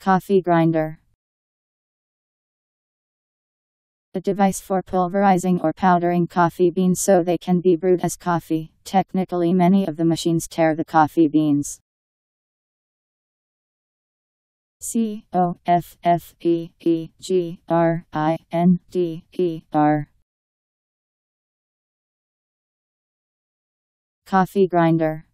Coffee grinder. A device for pulverizing or powdering coffee beans so they can be brewed as coffee. Technically, many of the machines tear the coffee beans. C O F F E E G R I N D E R Coffee grinder